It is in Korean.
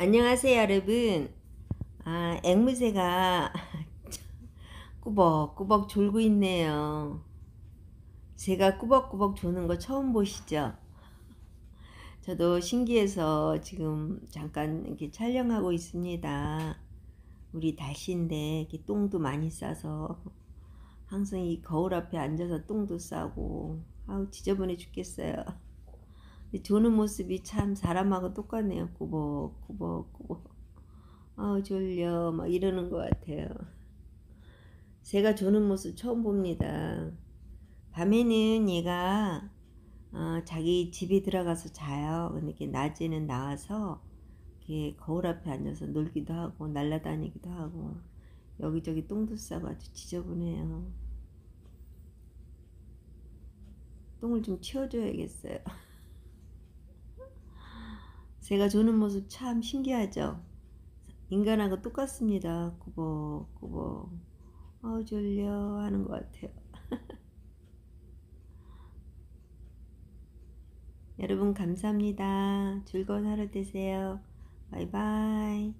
안녕하세요 여러분. 아 앵무새가 꾸벅꾸벅 졸고 있네요. 새가 꾸벅꾸벅 조는 거 처음 보시죠? 저도 신기해서 지금 잠깐 이렇게 촬영하고 있습니다. 우리 달씨인데 이렇게 똥도 많이 싸서 항상 이 거울 앞에 앉아서 똥도 싸고 아우 지저분해 죽겠어요 조는 모습이 참 사람하고 똑같네요. 꾸벅 꾸벅 꾸벅. 아우 졸려 막 이러는 것 같아요. 새가 조는 모습 처음 봅니다. 밤에는 얘가 어, 자기 집에 들어가서 자요. 근데 낮에는 나와서 이렇게 거울 앞에 앉아서 놀기도 하고 날아다니기도 하고 여기저기 똥도 싸고 아주 지저분해요. 똥을 좀 치워줘야겠어요. 제가 조는 모습 참 신기하죠? 인간하고 똑같습니다. 꾸벅꾸벅 어 졸려 하는 것 같아요. 여러분 감사합니다. 즐거운 하루 되세요. 바이바이.